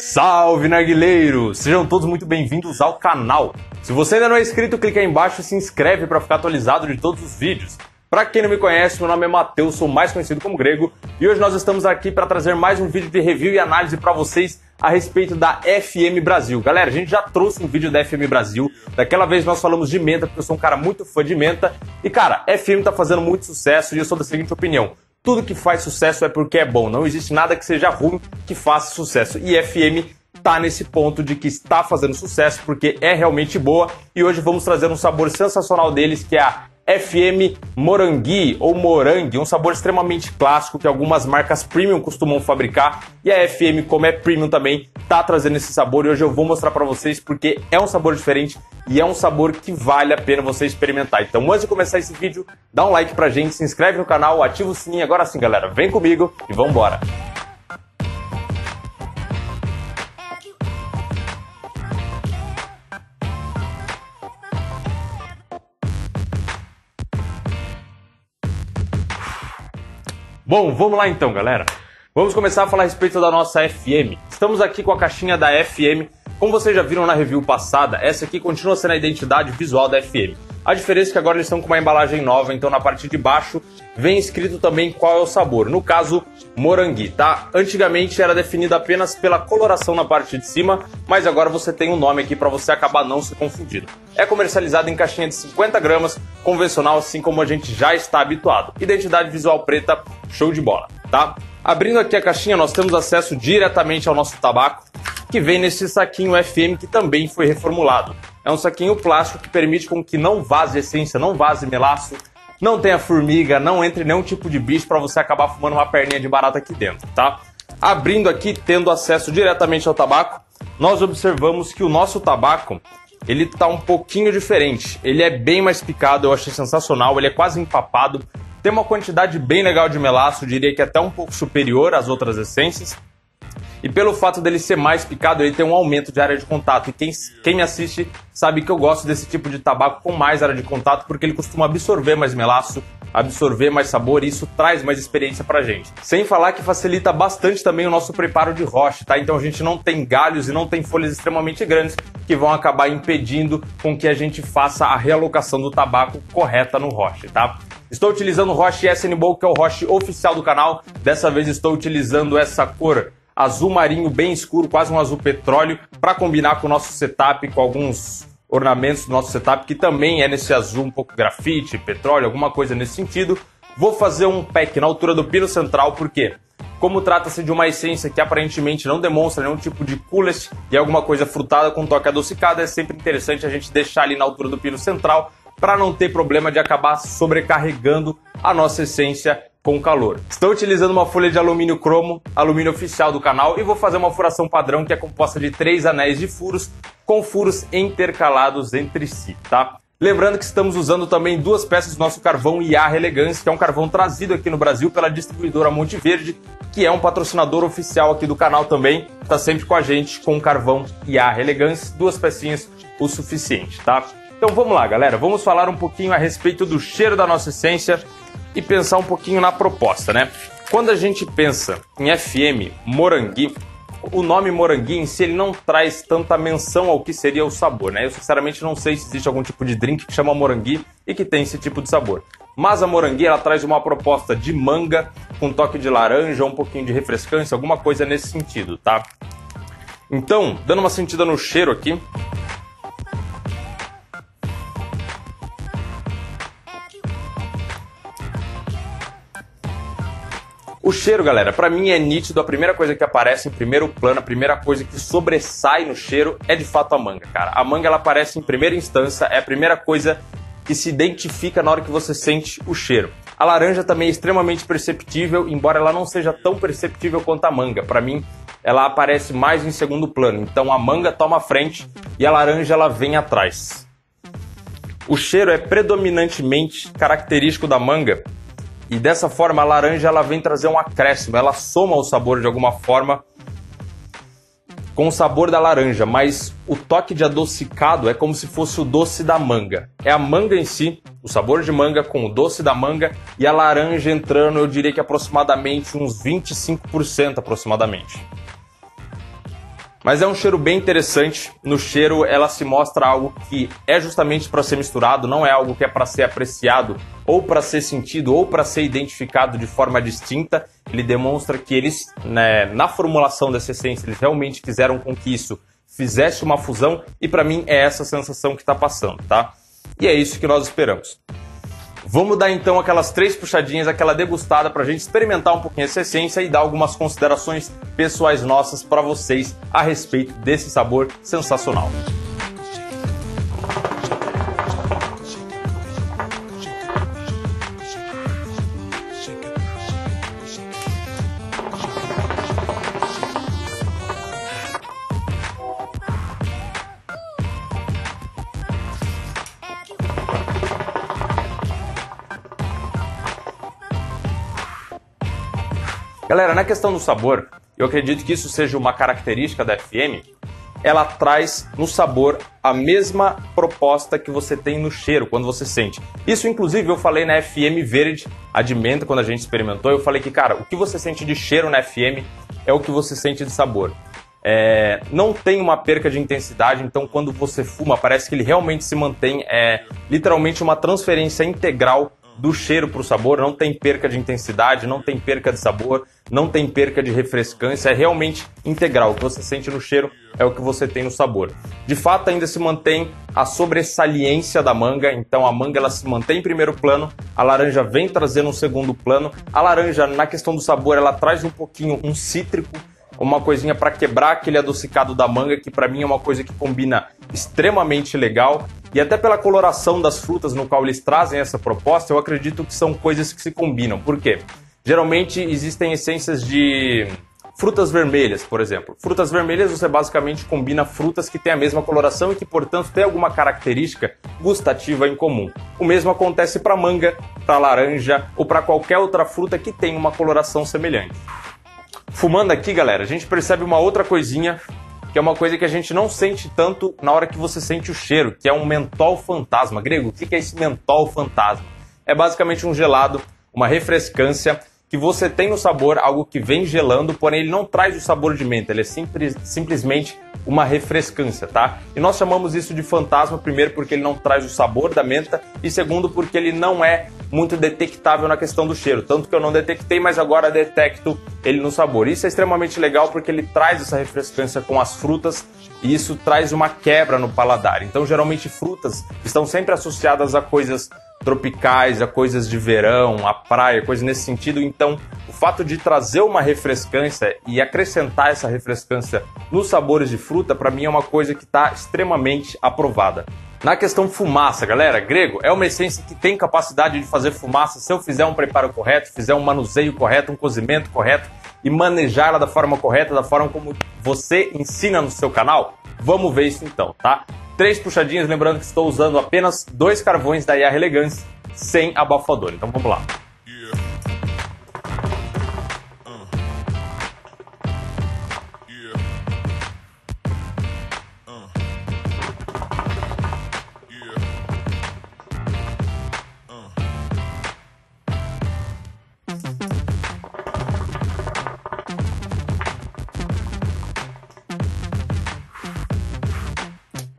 Salve narguileiros! Sejam todos muito bem-vindos ao canal. Se você ainda não é inscrito, clica aí embaixo e se inscreve para ficar atualizado de todos os vídeos. Para quem não me conhece, meu nome é Matheus, sou mais conhecido como Grego, e hoje nós estamos aqui para trazer mais um vídeo de review e análise para vocês a respeito da FM Brasil. Galera, a gente já trouxe um vídeo da FM Brasil, daquela vez nós falamos de menta, porque eu sou um cara muito fã de menta, e cara, FM tá fazendo muito sucesso e eu sou da seguinte opinião: tudo que faz sucesso é porque é bom, não existe nada que seja ruim que faça sucesso. E FM tá nesse ponto de que está fazendo sucesso porque é realmente boa e hoje vamos trazer um sabor sensacional deles que é a FM Morangui ou Morangue, um sabor extremamente clássico que algumas marcas premium costumam fabricar. E a FM, como é premium também, tá trazendo esse sabor e hoje eu vou mostrar para vocês porque é um sabor diferente e é um sabor que vale a pena você experimentar. Então, antes de começar esse vídeo, dá um like pra gente, se inscreve no canal, ativa o sininho. Agora sim, galera, vem comigo e vamos embora. Bom, vamos lá então, galera. Vamos começar a falar a respeito da nossa FM. Estamos aqui com a caixinha da FM. Como vocês já viram na review passada, essa aqui continua sendo a identidade visual da FM. A diferença é que agora eles estão com uma embalagem nova, então na parte de baixo vem escrito também qual é o sabor. No caso, morangui, tá? Antigamente era definido apenas pela coloração na parte de cima, mas agora você tem um nome aqui para você acabar não se confundindo. É comercializado em caixinha de 50 gramas, convencional, assim como a gente já está habituado. Identidade visual preta, show de bola, tá? Abrindo aqui a caixinha, nós temos acesso diretamente ao nosso tabaco, que vem nesse saquinho FM que também foi reformulado. É um saquinho plástico que permite com que não vaze essência, não vaze melaço, não tenha formiga, não entre nenhum tipo de bicho para você acabar fumando uma perninha de barata aqui dentro, tá? Abrindo aqui, tendo acesso diretamente ao tabaco, nós observamos que o nosso tabaco ele tá um pouquinho diferente. Ele é bem mais picado, eu achei sensacional, ele é quase empapado. Tem uma quantidade bem legal de melaço, diria que até um pouco superior às outras essências. E pelo fato dele ser mais picado, ele tem um aumento de área de contato. E quem, quem me assiste sabe que eu gosto desse tipo de tabaco com mais área de contato, porque ele costuma absorver mais melaço, absorver mais sabor e isso traz mais experiência pra gente. Sem falar que facilita bastante também o nosso preparo de roche, tá? Então a gente não tem galhos e não tem folhas extremamente grandes que vão acabar impedindo com que a gente faça a realocação do tabaco correta no roche, tá? Estou utilizando o Roche SN Bowl, que é o Roche oficial do canal. Dessa vez estou utilizando essa cor azul marinho bem escuro, quase um azul petróleo, para combinar com o nosso setup, com alguns ornamentos do nosso setup, que também é nesse azul um pouco grafite, petróleo, alguma coisa nesse sentido. Vou fazer um pack na altura do pino central, porque como trata-se de uma essência que aparentemente não demonstra nenhum tipo de coolest e alguma coisa frutada com toque adocicado, é sempre interessante a gente deixar ali na altura do pino central para não ter problema de acabar sobrecarregando a nossa essência com calor. Estou utilizando uma folha de alumínio cromo, alumínio oficial do canal, e vou fazer uma furação padrão que é composta de três anéis de furos com furos intercalados entre si, tá? Lembrando que estamos usando também duas peças do nosso carvão IAR Elegance, que é um carvão trazido aqui no Brasil pela distribuidora Monte Verde, que é um patrocinador oficial aqui do canal também, está sempre com a gente com o carvão IAR Elegance, duas pecinhas o suficiente, tá? Então vamos lá, galera, vamos falar um pouquinho a respeito do cheiro da nossa essência e pensar um pouquinho na proposta, né? Quando a gente pensa em FM Morangui, o nome Morangui em si ele não traz tanta menção ao que seria o sabor, né? Eu sinceramente não sei se existe algum tipo de drink que chama Morangui e que tem esse tipo de sabor. Mas a Morangui ela traz uma proposta de manga com toque de laranja, um pouquinho de refrescância, alguma coisa nesse sentido, tá? Então, dando uma sentida no cheiro aqui, O cheiro, galera, para mim é nítido. A primeira coisa que aparece em primeiro plano, a primeira coisa que sobressai no cheiro é de fato a manga, cara. A manga ela aparece em primeira instância, é a primeira coisa que se identifica na hora que você sente o cheiro. A laranja também é extremamente perceptível, embora ela não seja tão perceptível quanto a manga. Para mim, ela aparece mais em segundo plano. Então a manga toma frente e a laranja ela vem atrás. O cheiro é predominantemente característico da manga e dessa forma a laranja ela vem trazer um acréscimo, ela soma o sabor de alguma forma com o sabor da laranja, mas o toque de adocicado é como se fosse o doce da manga. É a manga em si, o sabor de manga com o doce da manga e a laranja entrando, eu diria que aproximadamente uns 25% aproximadamente. Mas é um cheiro bem interessante. No cheiro, ela se mostra algo que é justamente para ser misturado, não é algo que é para ser apreciado, ou para ser sentido, ou para ser identificado de forma distinta. Ele demonstra que eles, né, na formulação dessa essência, eles realmente quiseram com que isso fizesse uma fusão, e para mim é essa sensação que está passando, tá? E é isso que nós esperamos. Vamos dar então aquelas três puxadinhas, aquela degustada para a gente experimentar um pouquinho essa essência e dar algumas considerações pessoais nossas para vocês a respeito desse sabor sensacional. Galera, na questão do sabor, eu acredito que isso seja uma característica da FM. Ela traz no sabor a mesma proposta que você tem no cheiro, quando você sente. Isso, inclusive, eu falei na FM Verde, a de menta, quando a gente experimentou. Eu falei que, cara, o que você sente de cheiro na FM é o que você sente de sabor. É, não tem uma perca de intensidade, então quando você fuma, parece que ele realmente se mantém, é literalmente uma transferência integral do cheiro para o sabor, não tem perca de intensidade, não tem perca de sabor, não tem perca de refrescância, é realmente integral. O que você sente no cheiro é o que você tem no sabor. De fato, ainda se mantém a sobressaliência da manga, então a manga ela se mantém em primeiro plano, a laranja vem trazendo um segundo plano. A laranja, na questão do sabor, ela traz um pouquinho um cítrico, uma coisinha para quebrar aquele adocicado da manga, que para mim é uma coisa que combina extremamente legal. E até pela coloração das frutas no qual eles trazem essa proposta, eu acredito que são coisas que se combinam. Por quê? Geralmente existem essências de frutas vermelhas, por exemplo. Frutas vermelhas você basicamente combina frutas que têm a mesma coloração e que, portanto, têm alguma característica gustativa em comum. O mesmo acontece para manga, para laranja ou para qualquer outra fruta que tenha uma coloração semelhante. Fumando aqui, galera, a gente percebe uma outra coisinha que é uma coisa que a gente não sente tanto na hora que você sente o cheiro, que é um mentol fantasma. Grego, o que é esse mentol fantasma? É basicamente um gelado, uma refrescância que você tem no sabor algo que vem gelando, porém ele não traz o sabor de menta, ele é simples, simplesmente uma refrescância, tá? E nós chamamos isso de fantasma, primeiro porque ele não traz o sabor da menta e segundo porque ele não é muito detectável na questão do cheiro, tanto que eu não detectei, mas agora detecto ele no sabor. Isso é extremamente legal porque ele traz essa refrescância com as frutas e isso traz uma quebra no paladar. Então, geralmente frutas estão sempre associadas a coisas tropicais, a coisas de verão, a praia, coisas nesse sentido. Então, o fato de trazer uma refrescância e acrescentar essa refrescância nos sabores de fruta, para mim é uma coisa que está extremamente aprovada. Na questão fumaça, galera, grego é uma essência que tem capacidade de fazer fumaça se eu fizer um preparo correto, fizer um manuseio correto, um cozimento correto e manejá-la da forma correta, da forma como você ensina no seu canal. Vamos ver isso então, tá? Três puxadinhas, lembrando que estou usando apenas dois carvões da IR Elegance sem abafador. Então vamos lá.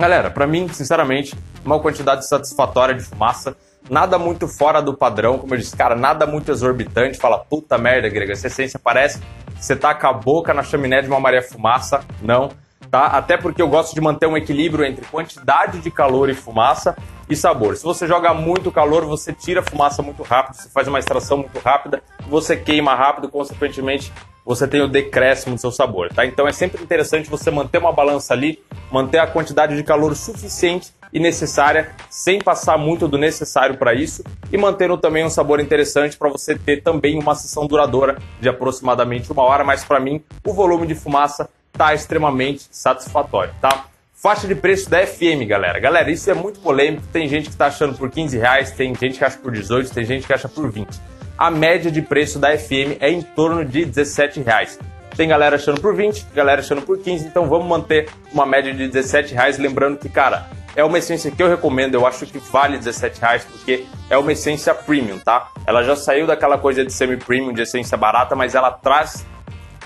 Galera, para mim, sinceramente, uma quantidade satisfatória de fumaça, nada muito fora do padrão, como eu disse, cara, nada muito exorbitante. Fala, puta merda, grega, essa essência parece que você tá com a boca na chaminé de uma maré fumaça. Não, tá? Até porque eu gosto de manter um equilíbrio entre quantidade de calor e fumaça e sabor. Se você joga muito calor, você tira a fumaça muito rápido, você faz uma extração muito rápida, você queima rápido, consequentemente você tem o decréscimo do seu sabor, tá? Então é sempre interessante você manter uma balança ali, manter a quantidade de calor suficiente e necessária, sem passar muito do necessário para isso, e mantendo também um sabor interessante para você ter também uma sessão duradoura de aproximadamente uma hora, mas para mim o volume de fumaça tá extremamente satisfatório, tá? Faixa de preço da FM, galera. Galera, isso é muito polêmico. Tem gente que está achando por 15 reais, tem gente que acha por 18, tem gente que acha por 20 a média de preço da FM é em torno de 17 reais. Tem galera achando por 20, galera achando por 15, então vamos manter uma média de 17 reais. Lembrando que, cara, é uma essência que eu recomendo, eu acho que vale 17 reais, porque é uma essência premium, tá? Ela já saiu daquela coisa de semi-premium, de essência barata, mas ela traz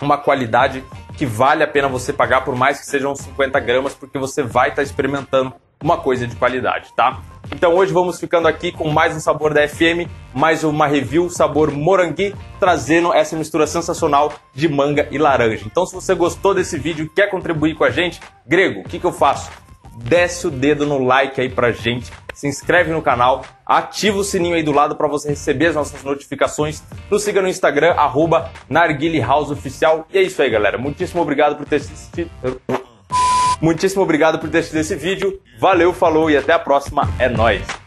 uma qualidade que vale a pena você pagar por mais que sejam 50 gramas, porque você vai estar tá experimentando uma coisa de qualidade, tá? Então hoje vamos ficando aqui com mais um sabor da FM, mais uma review sabor morangui, trazendo essa mistura sensacional de manga e laranja. Então se você gostou desse vídeo e quer contribuir com a gente, Grego, o que, que eu faço? Desce o dedo no like aí pra gente, se inscreve no canal, ativa o sininho aí do lado para você receber as nossas notificações. Nos siga no Instagram, arroba Oficial. E é isso aí, galera. Muitíssimo obrigado por ter assistido. Muitíssimo obrigado por ter assistido esse vídeo. Valeu, falou e até a próxima. É nóis!